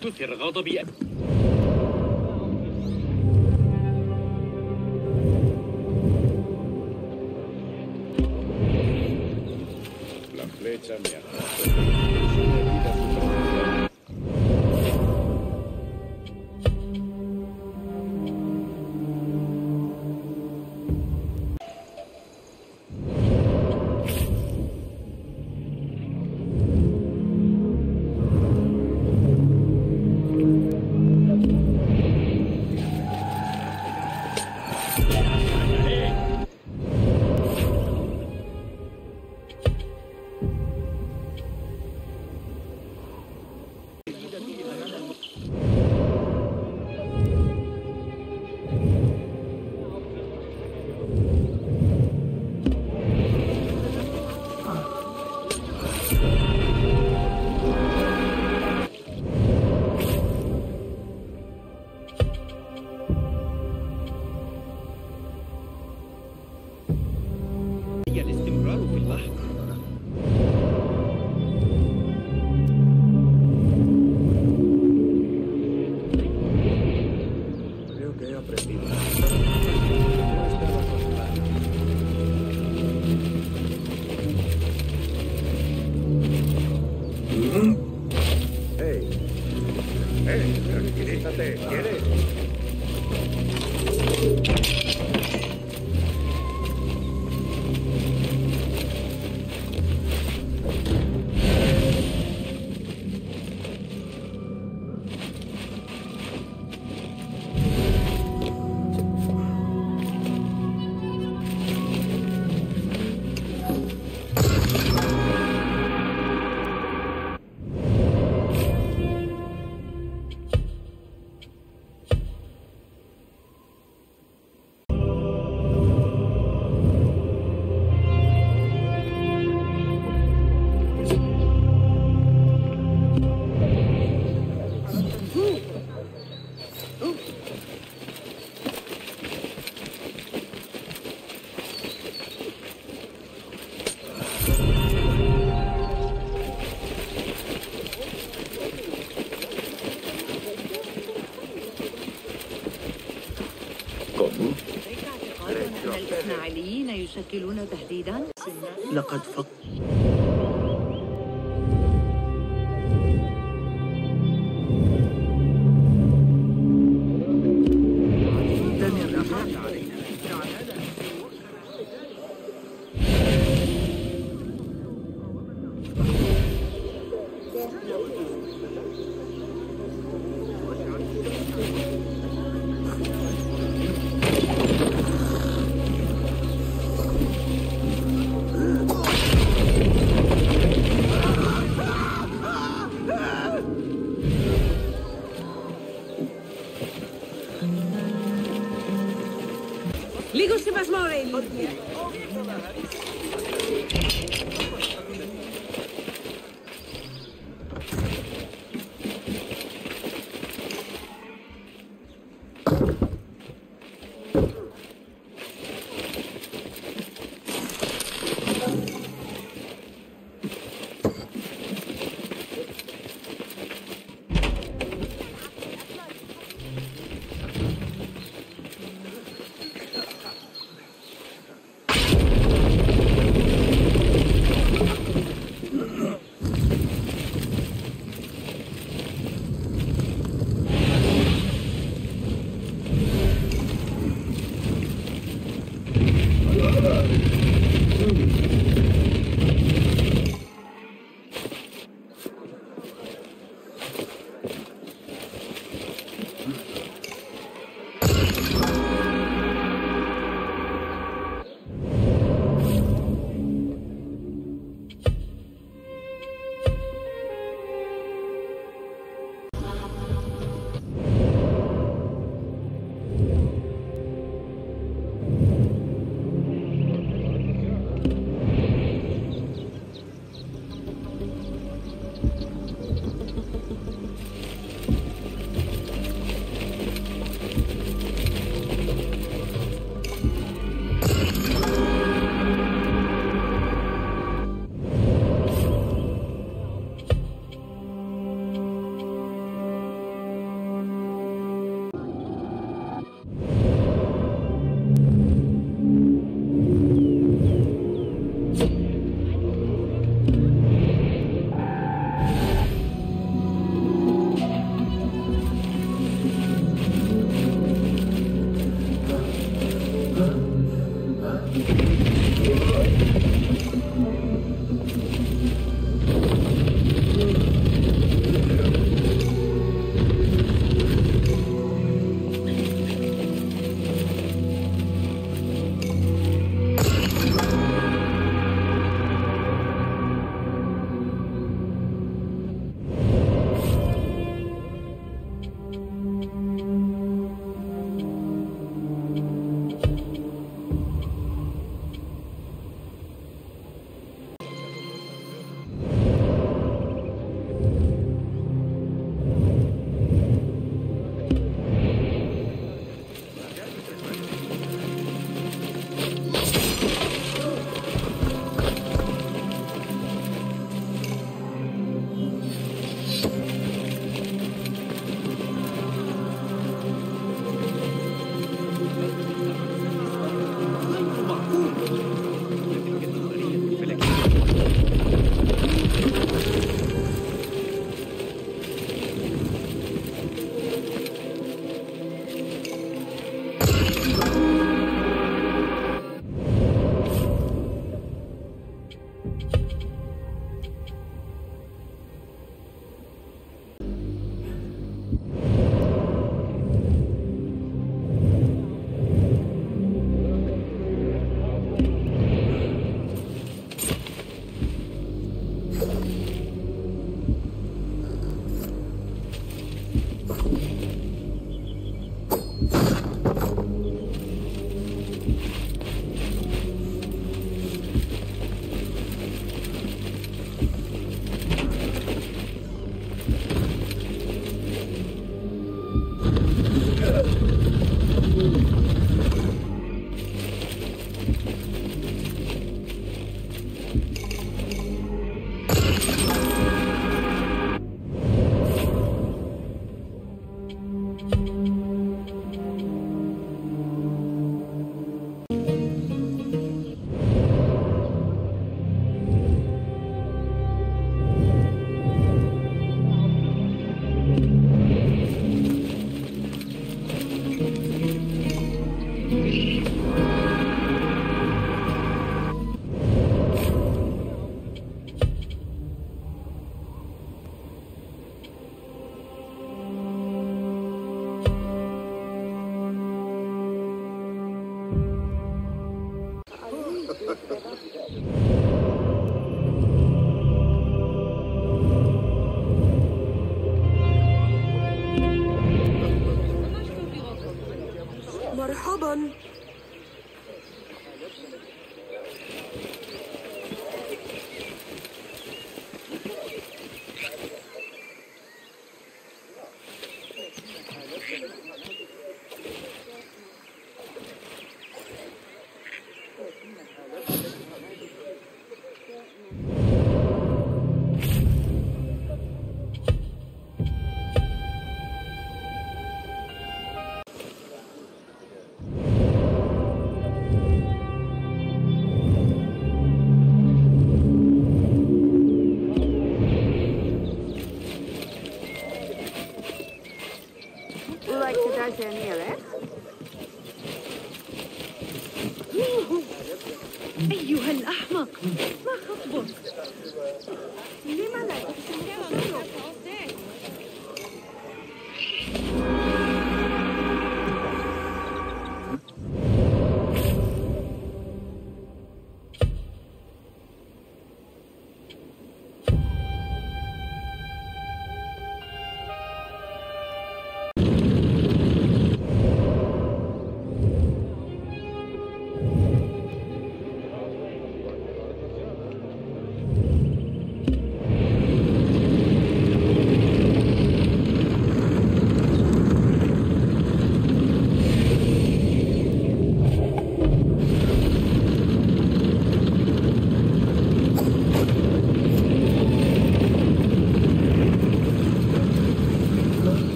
tú cierra todo bien. La flecha me ha يشكلون تهديدا؟ لقد فق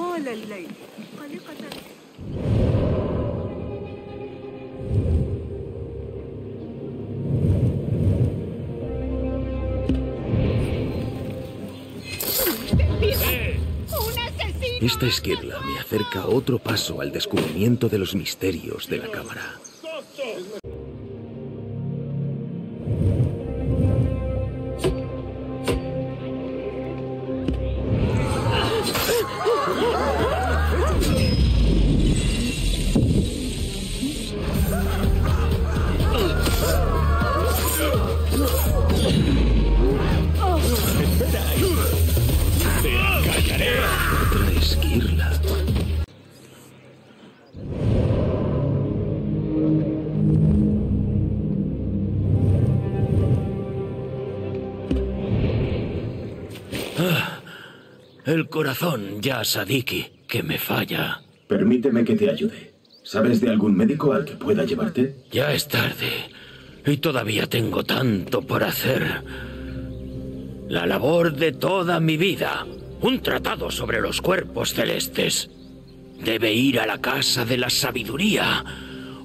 أسهر طوال الليل قلقة Esta esquirla me acerca otro paso al descubrimiento de los misterios de la cámara. Ya, Sadiki, que me falla. Permíteme que te ayude. ¿Sabes de algún médico al que pueda llevarte? Ya es tarde y todavía tengo tanto por hacer. La labor de toda mi vida. Un tratado sobre los cuerpos celestes. Debe ir a la casa de la sabiduría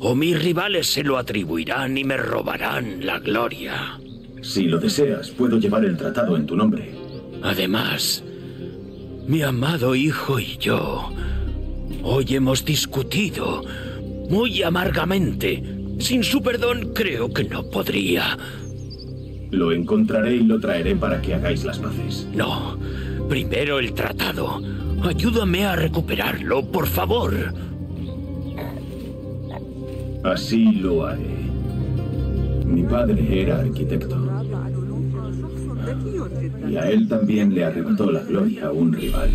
o mis rivales se lo atribuirán y me robarán la gloria. Si lo deseas, puedo llevar el tratado en tu nombre. Además, mi amado hijo y yo hoy hemos discutido muy amargamente. Sin su perdón creo que no podría. Lo encontraré y lo traeré para que hagáis las paces. No, primero el tratado. Ayúdame a recuperarlo, por favor. Así lo haré. Mi padre era arquitecto y a él también le arrebató la gloria a un rival.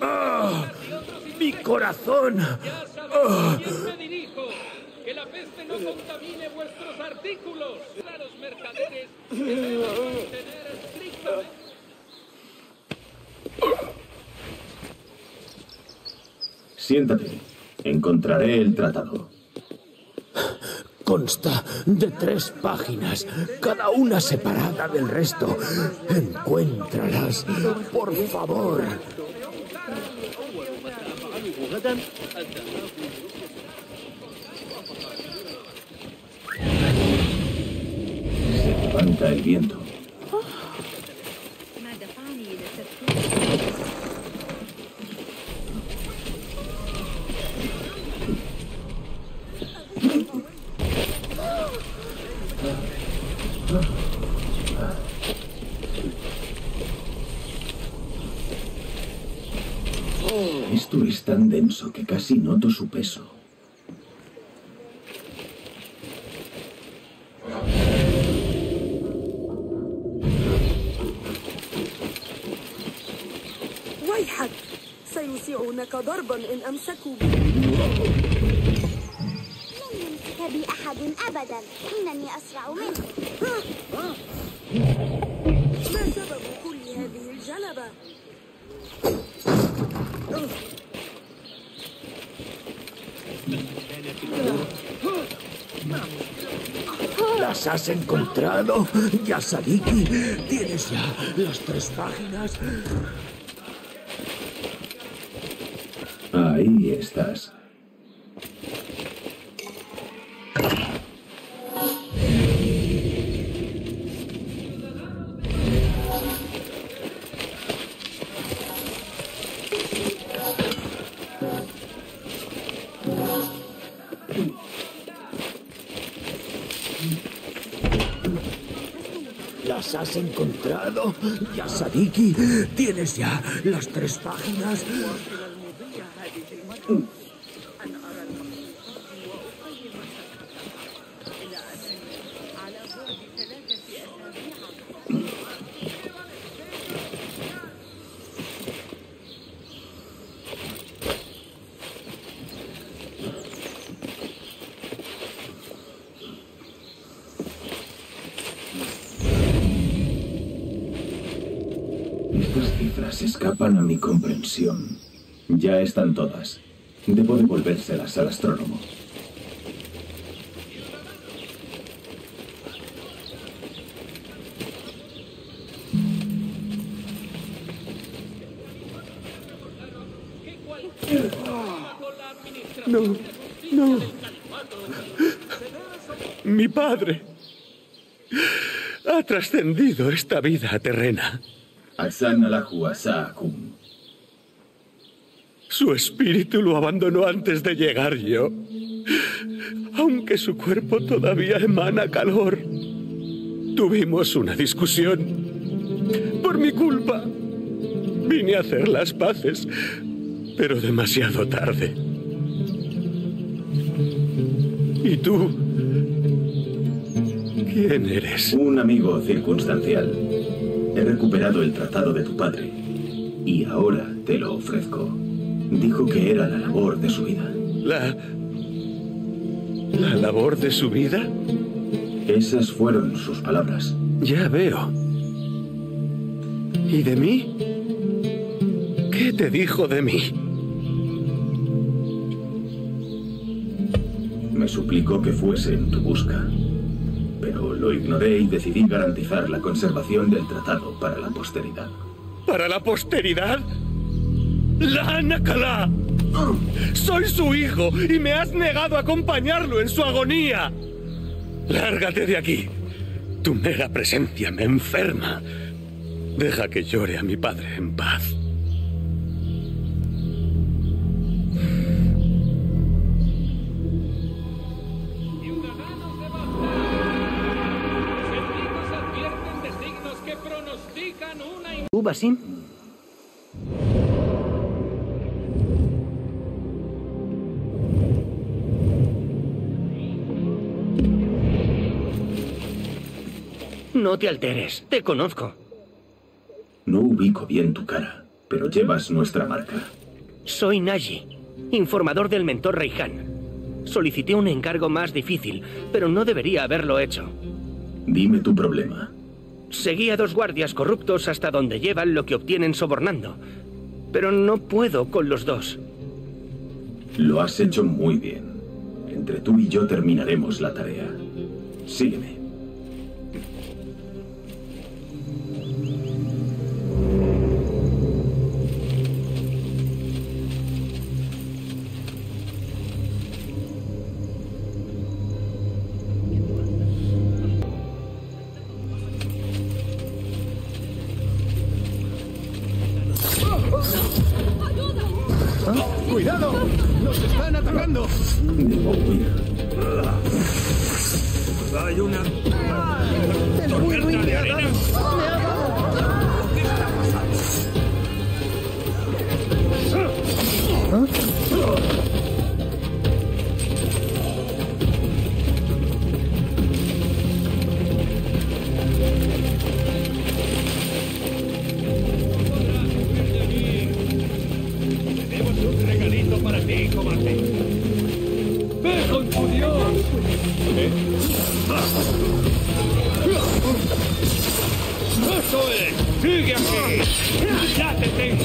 ¡Oh! ¡Mi corazón! ¡Oh! que la peste no contamine vuestros artículos. Los mercaderes deben tener estrictamente Siéntate. Encontraré el tratado. Consta de tres páginas, cada una separada del resto. Encuéntralas, por favor. Se levanta el viento. Es tan denso que casi noto su peso. ويحك سيسيئونك ضربا إن أمسكوا بك لن يمسك بي أحد أبدا إنني أسرع منه ما سبب كل هذه الجلبة؟ ¿Las has encontrado? Yasadiki, tienes ya las tres páginas. Ahí estás. ¿Las has encontrado? Yasadiki, tienes ya las tres páginas. Escapan a mi comprensión. Ya están todas. Debo devolvérselas al astrónomo. No, no. Mi padre ha trascendido esta vida terrena. Su espíritu lo abandonó antes de llegar yo. Aunque su cuerpo todavía emana calor. Tuvimos una discusión. Por mi culpa. Vine a hacer las paces, pero demasiado tarde. ¿Y tú? ¿Quién eres? Un amigo circunstancial. He recuperado el tratado de tu padre. Y ahora te lo ofrezco. Dijo que era la labor de su vida. ¿La... la labor de su vida? Esas fueron sus palabras. Ya veo. ¿Y de mí? ¿Qué te dijo de mí? Me suplicó que fuese en tu busca. Lo ignoré y decidí garantizar la conservación del tratado para la posteridad. ¿Para la posteridad? ¡La Anacalá! Soy su hijo y me has negado a acompañarlo en su agonía. Lárgate de aquí. Tu mera presencia me enferma. Deja que llore a mi padre en paz. Tú, Basim? No te alteres, te conozco. No ubico bien tu cara, pero llevas nuestra marca. Soy Naji, informador del mentor Reihan. Solicité un encargo más difícil, pero no debería haberlo hecho. Dime tu problema. Seguí a dos guardias corruptos hasta donde llevan lo que obtienen sobornando. Pero no puedo con los dos. Lo has hecho muy bien. Entre tú y yo terminaremos la tarea. Sígueme. Cobarde. ¡Ve con tu Dios! ¿Eh? ¡Eso es! ¡Sigue! ¡Ya te tengo!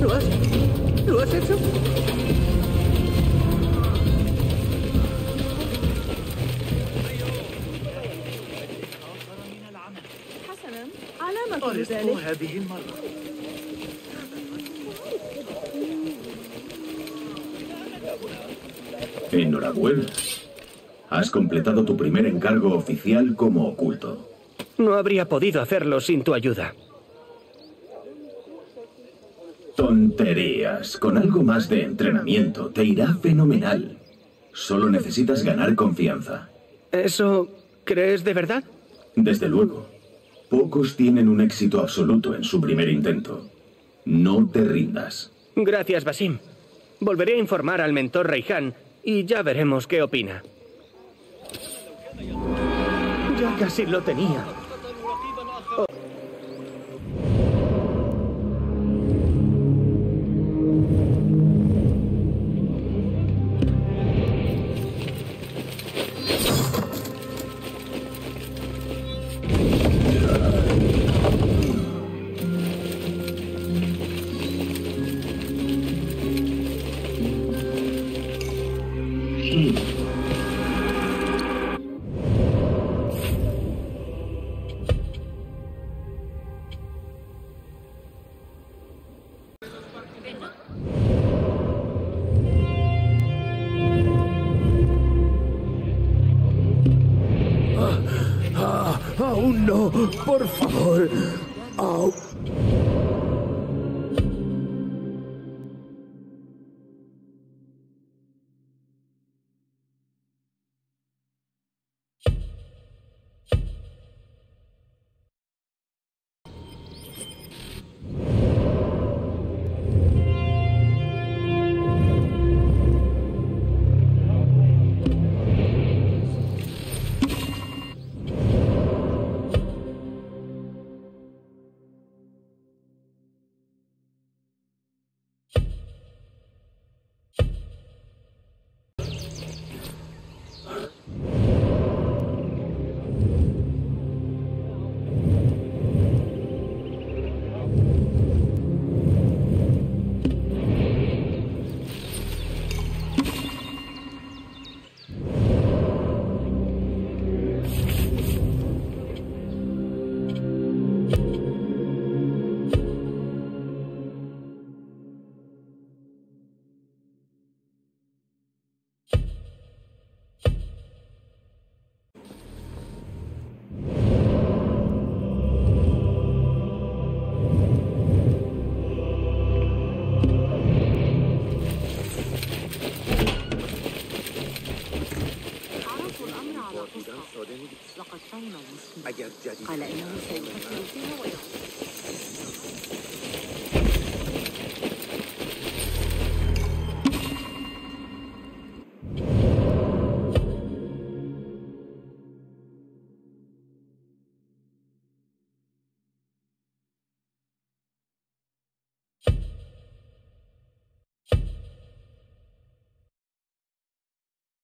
¿lo has... ¿Lo has hecho? ذلك هذه المرة Enhorabuena. Has completado tu primer encargo oficial como oculto. No habría podido hacerlo sin tu ayuda. Tonterías. Con algo más de entrenamiento te irá fenomenal. Solo necesitas ganar confianza. ¿Eso crees de verdad? Desde luego. Pocos tienen un éxito absoluto en su primer intento. No te rindas. Gracias, Basim. Volveré a informar al mentor Reihan y ya veremos qué opina. Ya casi lo tenía. قال إنه سيفكر فيها ويخطئ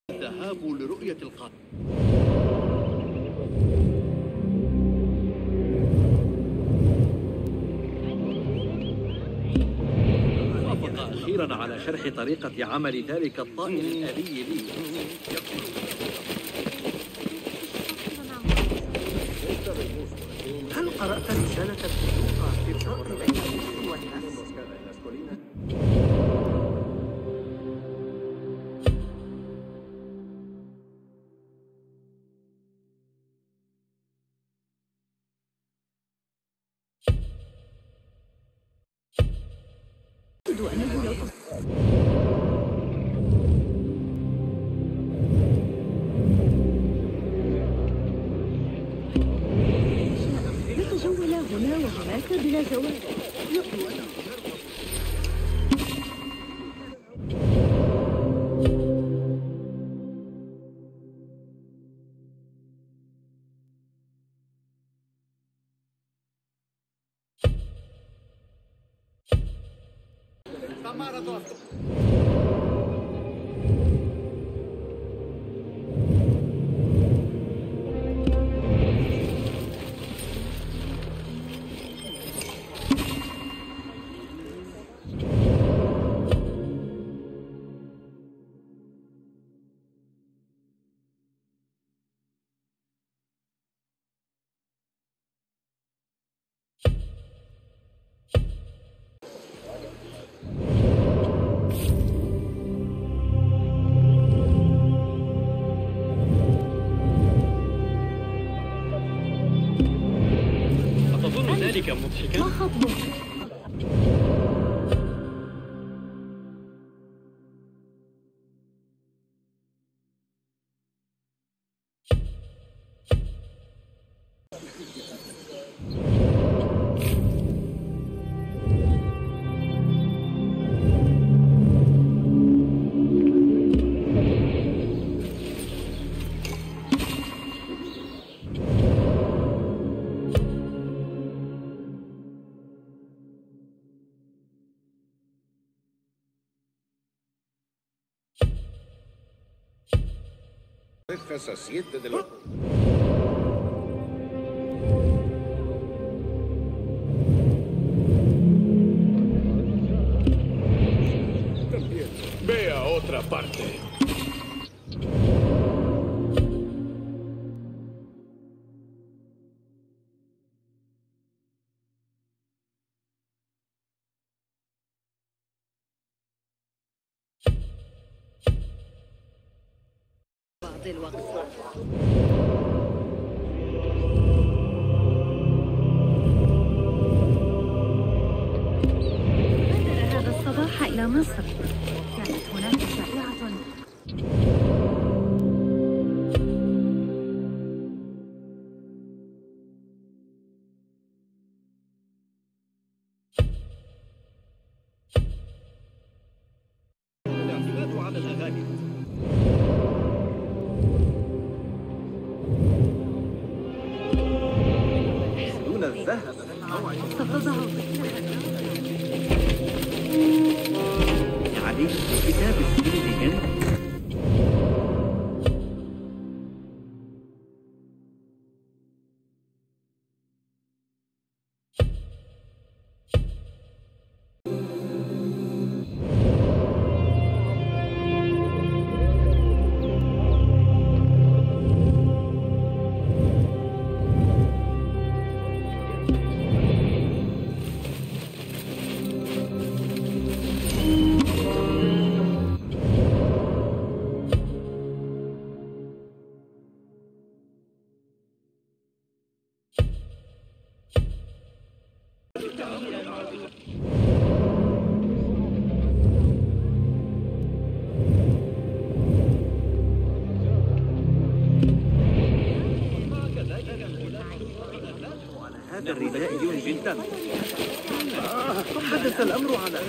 الذهاب لرؤية القاتل. أخيرا على شرح طريقة عمل ذلك الطائر الآلي لي هل قرأت رسالة الدكتورة في الجسم والنفس؟ Зараз доступ. 気は持っていけない Dejas a siete de los... الوقت. هذا الصباح إلى مصر. كانت هناك شائعة. الاعتماد على الأغاني. ちょっとだ。الرداء جدا. حدث الأمر على